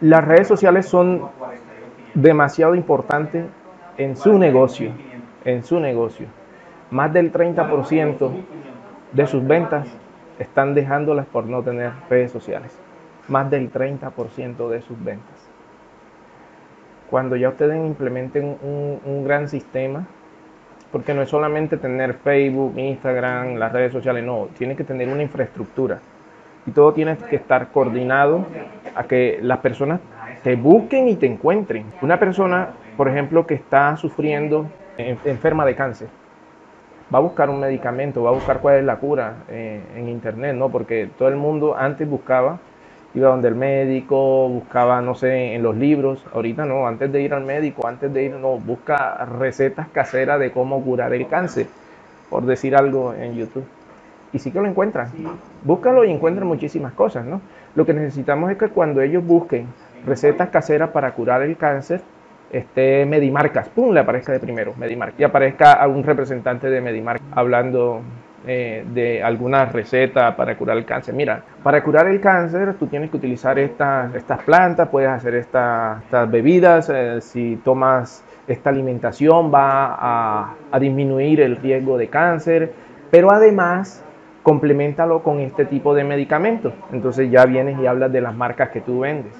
Las redes sociales son demasiado importantes en su negocio, en su negocio. Más del 30% de sus ventas están dejándolas por no tener redes sociales. Más del 30% de sus ventas. Cuando ya ustedes implementen un, un gran sistema, porque no es solamente tener Facebook, Instagram, las redes sociales, no, tiene que tener una infraestructura y todo tiene que estar coordinado a que las personas te busquen y te encuentren. Una persona, por ejemplo, que está sufriendo, enferma de cáncer, va a buscar un medicamento, va a buscar cuál es la cura eh, en internet, ¿no? Porque todo el mundo antes buscaba, iba donde el médico, buscaba, no sé, en los libros, ahorita no, antes de ir al médico, antes de ir, no, busca recetas caseras de cómo curar el cáncer, por decir algo en YouTube y sí que lo encuentran. Búscalo y encuentran muchísimas cosas, ¿no? Lo que necesitamos es que cuando ellos busquen recetas caseras para curar el cáncer, esté Medimarcas, ¡pum! le aparezca de primero, Medimarcas, y aparezca algún representante de Medimarcas hablando eh, de alguna receta para curar el cáncer. Mira, para curar el cáncer tú tienes que utilizar estas, estas plantas, puedes hacer estas bebidas, eh, si tomas esta alimentación va a, a disminuir el riesgo de cáncer, pero además complementalo con este tipo de medicamentos. Entonces ya vienes y hablas de las marcas que tú vendes.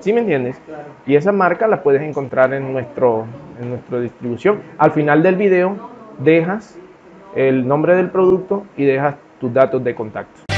¿Sí me entiendes? Y esas marcas las puedes encontrar en, nuestro, en nuestra distribución. Al final del video dejas el nombre del producto y dejas tus datos de contacto.